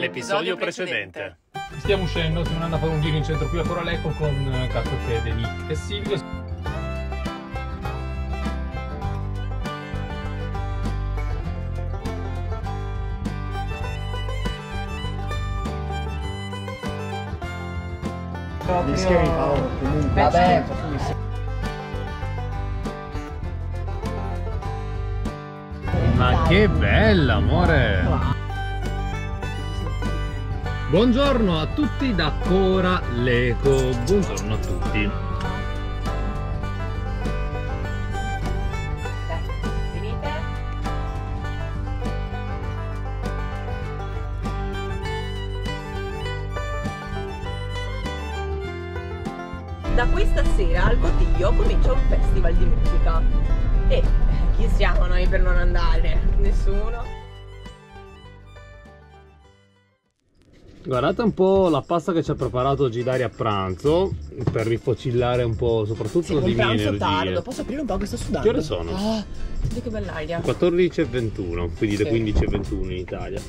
nell'episodio precedente. Stiamo uscendo, stiamo andando a fare un giro in centro qui a Coralecco con eh, Cato Fede, Nick e Silvio. proprio... comunque. Vabbè, Ma che bella, amore! Buongiorno a tutti da Cora Leco. Buongiorno a tutti. da questa sera al Cotiglio comincia un festival di musica e chi siamo noi per non andare? Nessuno. Guardate un po' la pasta che ci ha preparato Gidari a pranzo per rifocillare un po' soprattutto sì, di mie pranzo tardo, posso aprire un po' che sto sudando? Che ore sono? Oh, che bell'aria 14.21, quindi sì. le 15.21 in Italia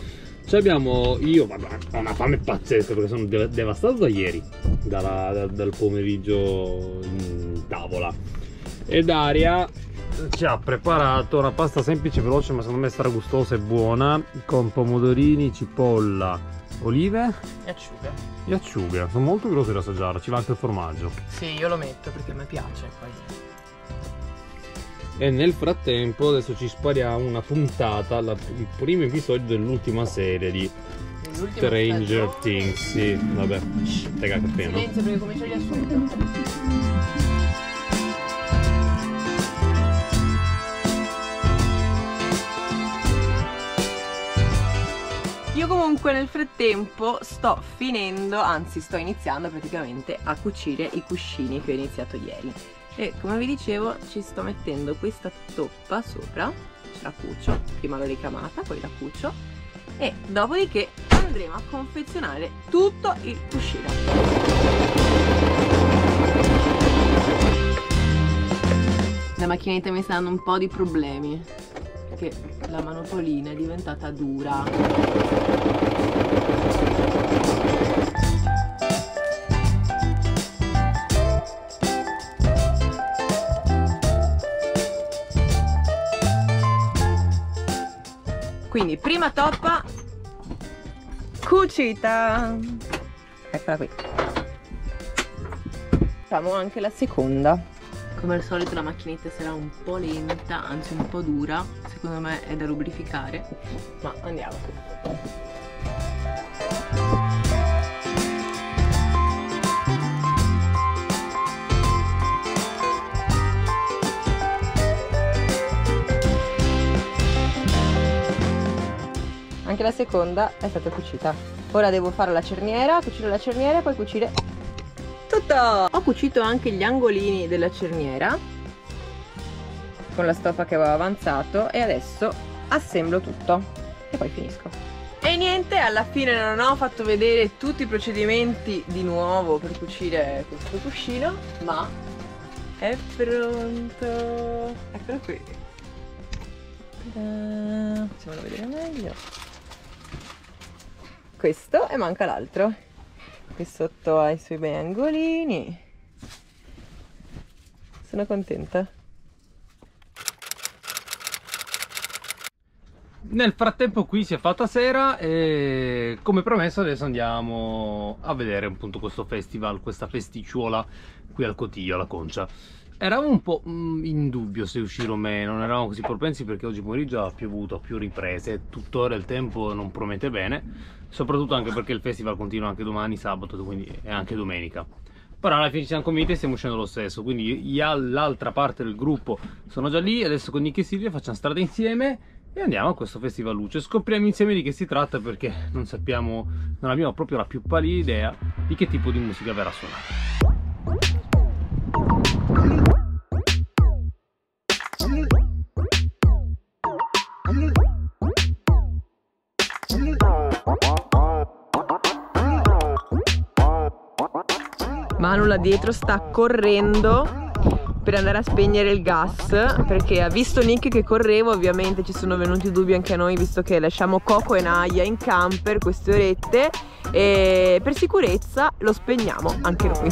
cioè abbiamo, io vabbè, ho una fame pazzesca perché sono devastato da ieri, dalla, da, dal pomeriggio in tavola. E Daria ci ha preparato una pasta semplice e veloce ma secondo me stragustosa e buona con pomodorini, cipolla, olive e acciughe. E acciughe, sono molto grosse da assaggiare, ci va anche il formaggio. Sì, io lo metto perché mi piace poi e nel frattempo adesso ci spariamo una puntata la, il primo episodio dell'ultima serie di Stranger stagione. Things sì vabbè che pena silenzio perché comincia il riassunto comunque nel frattempo sto finendo, anzi sto iniziando praticamente a cucire i cuscini che ho iniziato ieri. E come vi dicevo ci sto mettendo questa toppa sopra la cucio, prima l'ho ricamata poi la cucio e dopodiché andremo a confezionare tutto il cuscino. La macchinetta mi sta dando un po' di problemi perché la manopolina è diventata dura Quindi prima toppa cucita. Eccola qui. Facciamo anche la seconda. Come al solito la macchinetta sarà un po' lenta, anzi un po' dura. Secondo me è da lubrificare. Ma andiamo. anche la seconda è stata cucita ora devo fare la cerniera cucire la cerniera e poi cucire tutto ho cucito anche gli angolini della cerniera con la stoffa che avevo avanzato e adesso assemblo tutto e poi finisco. E niente alla fine non ho fatto vedere tutti i procedimenti di nuovo per cucire questo cuscino ma è pronto. Eccolo qui. Facciamolo vedere meglio. Questo e manca l'altro. Qui sotto ha i suoi bei angolini. Sono contenta nel frattempo qui si è fatta sera e come promesso adesso andiamo a vedere appunto questo festival, questa festicciuola qui al Cotiglio, alla Concia Eravamo un po' mm, in dubbio se uscire o meno, non eravamo così propensi perché oggi pomeriggio ha piovuto a più riprese, tuttora il tempo non promette bene, soprattutto anche perché il festival continua anche domani, sabato, è anche domenica. Però alla fine ci siamo convinti e stiamo uscendo lo stesso, quindi l'altra parte del gruppo sono già lì, adesso con Nick e Silvia facciamo strada insieme e andiamo a questo festival luce. Scopriamo insieme di che si tratta perché non sappiamo non abbiamo proprio la più pallida idea di che tipo di musica verrà suonata. Manu là dietro sta correndo per andare a spegnere il gas perché ha visto Nick che correvo ovviamente ci sono venuti dubbi anche a noi visto che lasciamo Coco e Naya in camper queste orette e per sicurezza lo spegniamo anche noi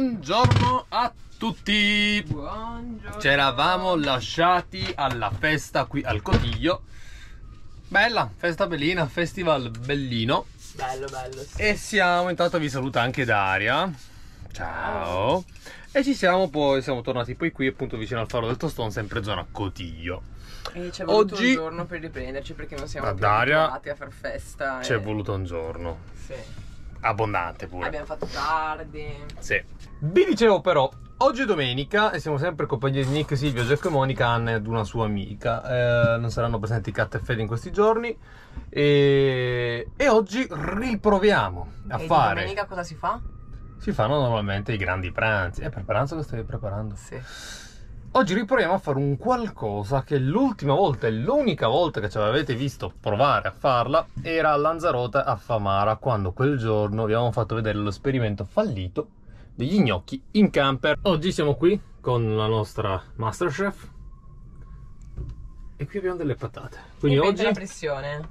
Buongiorno a tutti! Buongiorno. Ci eravamo lasciati alla festa qui al Cotiglio. Bella, festa bellina, festival bellino. Bello, bello. sì. E siamo, intanto vi saluta anche Daria. Ciao. E ci siamo poi, siamo tornati poi qui appunto vicino al faro del Tostone, sempre zona Cotiglio. E ci è voluto Oggi- un giorno per riprenderci perché non siamo Ma più Daria- abituati a far festa. Ci e- è voluto un giorno. Sì. Abbondante pure. Abbiamo fatto tardi. Sì. Vi dicevo però Oggi è domenica e siamo sempre in compagnia di Nick, Silvio, Jack e Monica, Anna ed una sua amica. Eh, non saranno presenti Cat e Fede in questi giorni. E, e oggi riproviamo a E fare. domenica cosa si fa? Si fanno normalmente i grandi pranzi. È per pranzo che stai preparando? Sì. Oggi riproviamo a fare un qualcosa che l'ultima volta e l'unica volta che ci avete visto provare a farla era a Lanzarote a Famara, quando quel giorno vi avevamo fatto vedere lo esperimento fallito degli gnocchi in camper. Oggi siamo qui con la nostra Masterchef e qui abbiamo delle patate. Quindi Dipende oggi la pressione.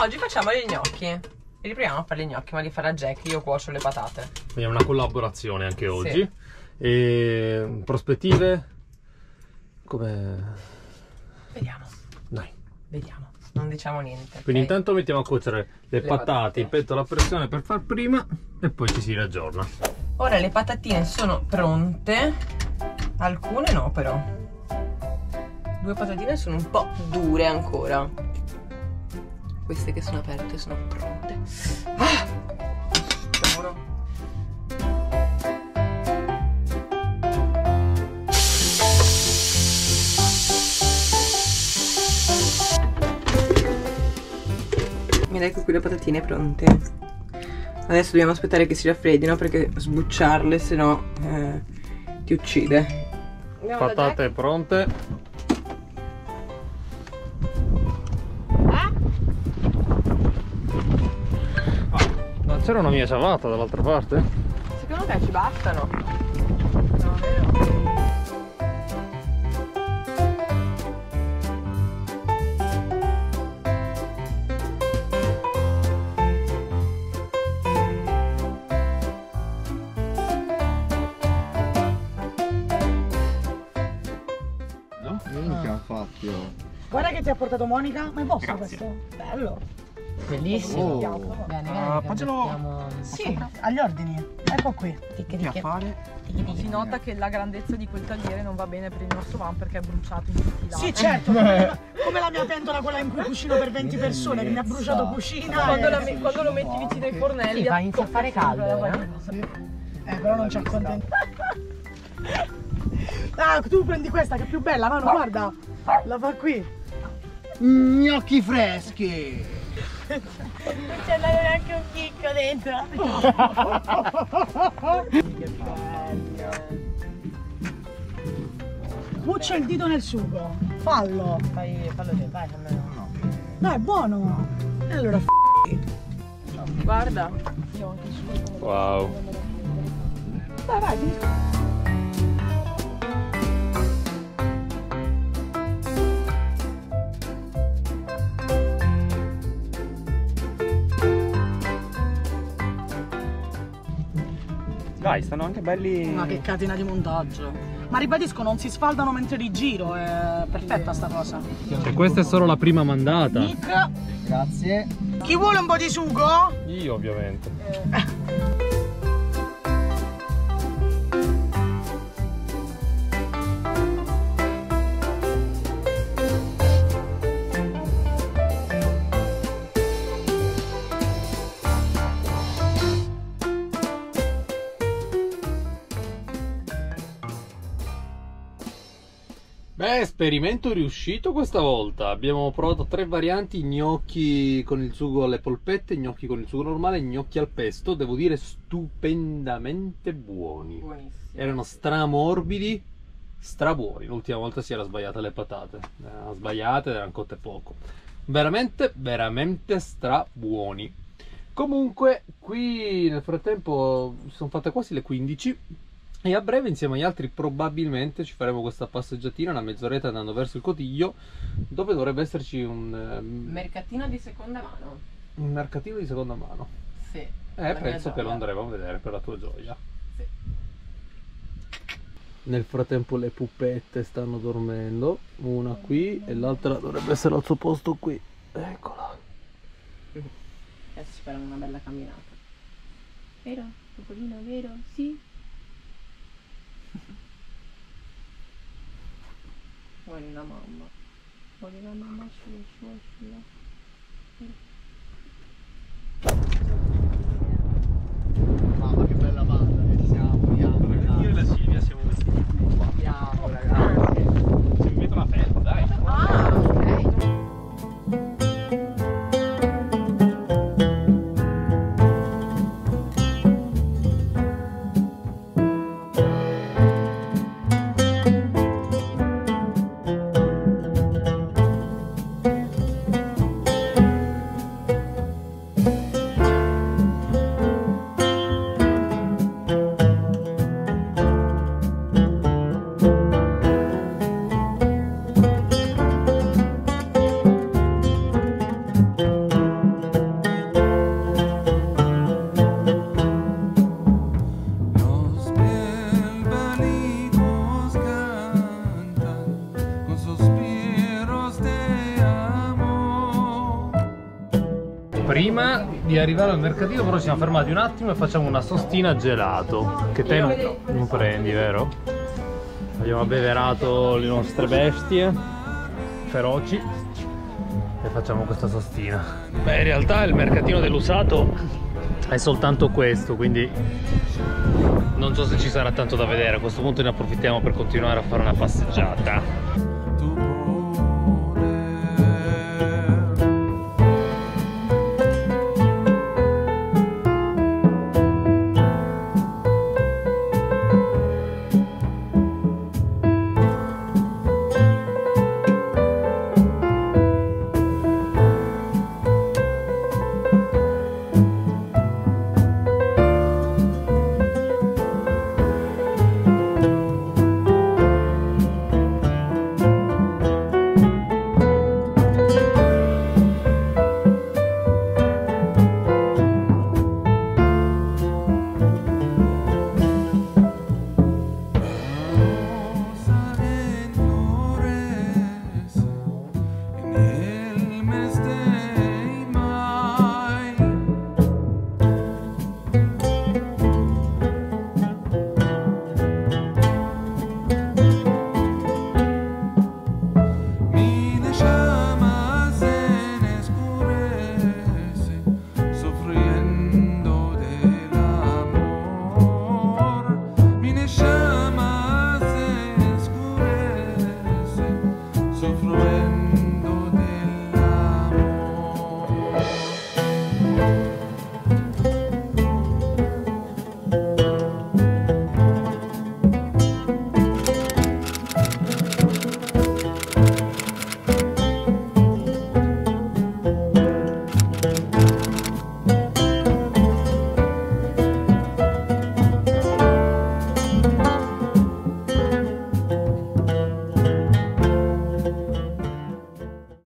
Oggi facciamo gli gnocchi. E riproviamo a fare gli gnocchi, ma li farà Jack, io cuocio le patate. abbiamo una collaborazione anche oggi. E prospettive come Vediamo, dai. vediamo. Non diciamo niente. Quindi ok? intanto mettiamo a cuocere le, Le patate, patate. in pentola a pressione per far prima e poi ci si raggiorna. Ora le patatine sono pronte. Alcune no, però. Due patatine sono un po' dure ancora. Queste che sono aperte sono pronte. Ah! Buono. Ed ecco qui le patatine pronte. Adesso dobbiamo aspettare che si raffreddino perché sbucciarle se no eh, ti uccide. Patate pronte. Ah, Ma c'era una mia ciabatta dall'altra parte? Secondo te ci bastano? Guarda che ti ha portato Monica, ma è vostro questo? Bello. Bellissimo. Oh. Bene, Ah, faccelo- Sì, agli ordini. Ecco qui. Che a fare? Si nota che la grandezza di quel tagliere non va bene per il nostro van perché è bruciato in tutti i lati. Sì, certo, come, come la mia pentola quella in cui cucino per 20 persone, che mi ha bruciato cucina. Quando, la quando lo metti vicino ai fornelli Sì, va, inizia a fare caldo, eh? Eh, però non ci accontento. Ah, tu prendi questa che è più bella, mano, guarda. La fa qui. Gnocchi freschi! Non c'è andato neanche un chicco dentro. che bello. Buccia il dito nel sugo. Fallo. Fai, fallo te, vai, fammelo. No, è buono. E allora f***. Guarda, io ho anche il suo. Wow. Vai, vai, Dai, stanno anche belli. Ma che catena di montaggio. Ma ribadisco, non si sfaldano mentre li giro, è perfetta sta cosa. E questa è solo la prima mandata. Nick, Grazie. chi vuole un po' di sugo? Io ovviamente. Beh, esperimento riuscito questa volta. Abbiamo provato tre varianti: gnocchi con il sugo alle polpette, gnocchi con il sugo normale, gnocchi al pesto. Devo dire stupendamente buoni. Buonissimo. Erano stramorbidi, strabuoni. L'ultima volta si era sbagliata le patate. Erano sbagliate erano cotte poco. Veramente, veramente strabuoni. Comunque, qui nel frattempo sono fatte quasi le 15 e a breve insieme agli altri probabilmente ci faremo questa passeggiatina, una mezz'oretta andando verso il Cotiglio, dove dovrebbe esserci un, ehm, Mercatino di seconda mano. un mercatino di seconda mano. Sì. Eh, penso che lo andremo a vedere per la tua gioia. Sì. Nel frattempo le pupette stanno dormendo, una qui e l'altra dovrebbe essere al suo posto qui. Eccola. Adesso ci faremo una bella camminata. Vero? Topolino, vero? Sì. Vuole la mamma. Vuole la mamma sua, sua, sua. Prima di arrivare al mercatino però ci siamo fermati un attimo e facciamo una sostina gelato che te non, non prendi vero? abbiamo abbeverato le nostre bestie feroci e facciamo questa sostina. Beh in realtà il mercatino dell'usato è soltanto questo quindi non so se ci sarà tanto da vedere. A questo punto ne approfittiamo per continuare a fare una passeggiata